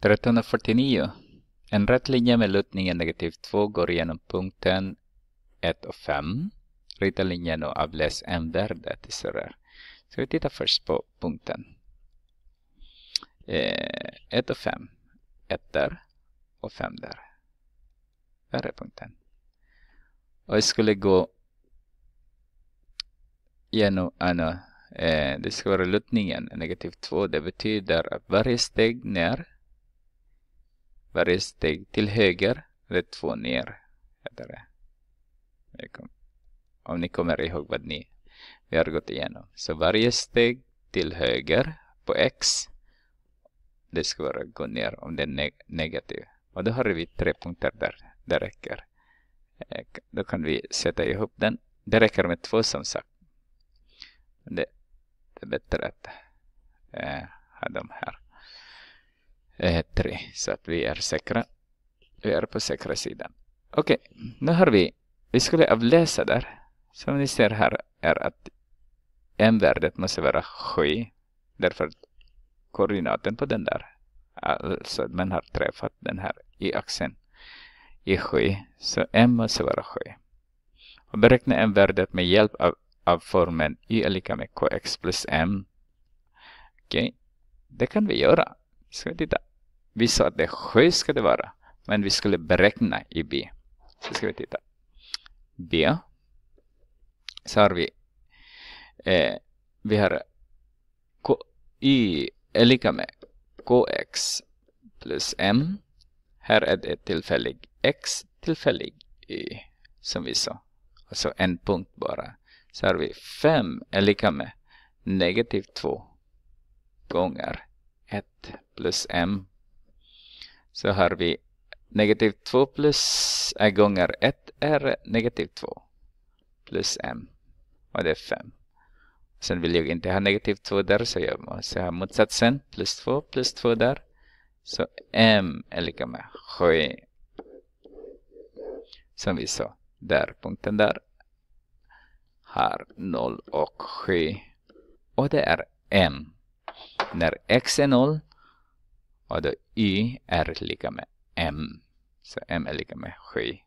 1349. En rätt linje med lutningen negativ 2 går igenom punkten 1 och 5. Rita linjen och avläs m-värdet i SRR. Så vi tittar först på punkten. Eh, 1 och 5. 1 där och 5 där. Där är punkten. Och jag skulle gå genom, ano, ah, eh, det ska vara lutningen negativ 2. Det betyder att varje steg ner varje steg till höger eller två ner. Heter det. Om ni kommer ihåg vad ni vi har gått igenom. Så varje steg till höger på x det ska vara gå ner om det är neg negativ. Och då har vi tre punkter där. Det räcker. Eh, då kan vi sätta ihop den. Det räcker med två som sagt. Det, det är bättre att äh, ha dem här E 3 så att vi är säkra. Vi är på säkra sidan. Okej, okay, nu har vi, vi skulle avläsa där. Som ni ser här är att m-värdet måste vara 7. Därför koordinaten på den där, alltså man har träffat den här i axeln i 7. Så m måste vara 7. Och beräkna m-värdet med hjälp av, av formeln y är lika med kx plus m. Okej, okay. det kan vi göra. Ska vi titta. Vi sa att det är 7 ska det vara. Men vi skulle beräkna i B. Så ska vi titta. B. Så har vi eh, vi har K, Y är lika med KX plus M. Här är det tillfällig X, tillfällig Y som vi sa. Alltså en punkt bara. Så har vi 5 är lika med negativ 2 gånger 1 plus M så har vi negativ 2 plus är gånger 1 är negativ 2 plus m och det är 5. Sen vill jag inte ha negativ 2 där så jag måste ha motsatsen plus 2 plus 2 där. Så m är lika med 7. Som vi sa, där punkten där har 0 och 7. Och det är m. När x är 0 och då y är lika med m. Så m är lika med 7.